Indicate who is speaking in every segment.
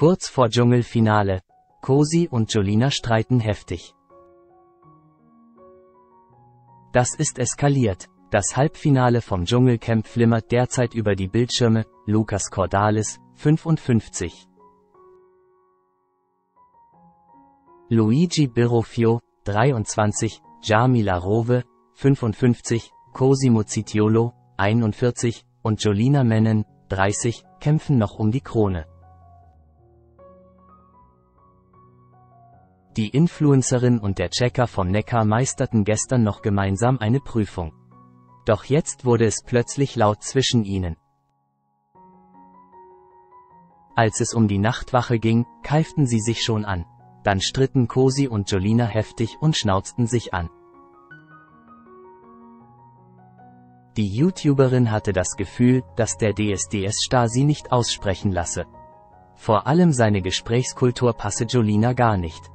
Speaker 1: Kurz vor Dschungelfinale. Cosi und Jolina streiten heftig. Das ist eskaliert. Das Halbfinale vom Dschungelcamp flimmert derzeit über die Bildschirme, Lukas Cordalis, 55. Luigi Birofio, 23, Jamila Rowe, 55, Cosimo Zitiolo, 41, und Jolina Mennen, 30, kämpfen noch um die Krone. Die Influencerin und der Checker vom Neckar meisterten gestern noch gemeinsam eine Prüfung. Doch jetzt wurde es plötzlich laut zwischen ihnen. Als es um die Nachtwache ging, keiften sie sich schon an. Dann stritten Cosi und Jolina heftig und schnauzten sich an. Die YouTuberin hatte das Gefühl, dass der DSDS-Star sie nicht aussprechen lasse. Vor allem seine Gesprächskultur passe Jolina gar nicht.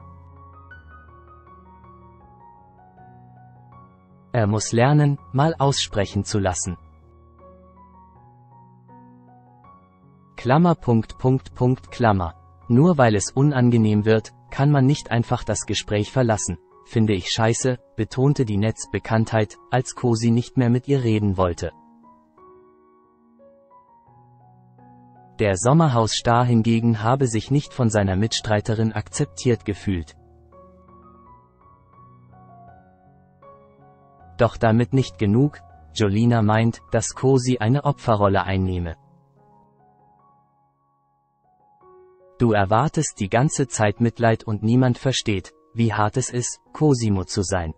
Speaker 1: Er muss lernen, mal aussprechen zu lassen. Klammer Punkt Punkt Punkt Klammer. Nur weil es unangenehm wird, kann man nicht einfach das Gespräch verlassen finde ich scheiße, betonte die Netzbekanntheit, als Cosi nicht mehr mit ihr reden wollte. Der Sommerhausstar hingegen habe sich nicht von seiner Mitstreiterin akzeptiert gefühlt. Doch damit nicht genug, Jolina meint, dass Cosi eine Opferrolle einnehme. Du erwartest die ganze Zeit Mitleid und niemand versteht, wie hart es ist, Cosimo zu sein.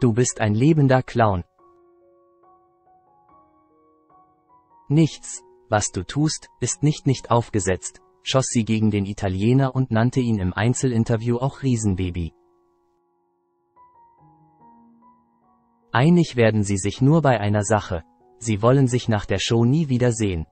Speaker 1: Du bist ein lebender Clown. Nichts, was du tust, ist nicht nicht aufgesetzt, schoss sie gegen den Italiener und nannte ihn im Einzelinterview auch Riesenbaby. Einig werden sie sich nur bei einer Sache. Sie wollen sich nach der Show nie wieder sehen.